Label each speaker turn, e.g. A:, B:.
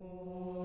A: Oh.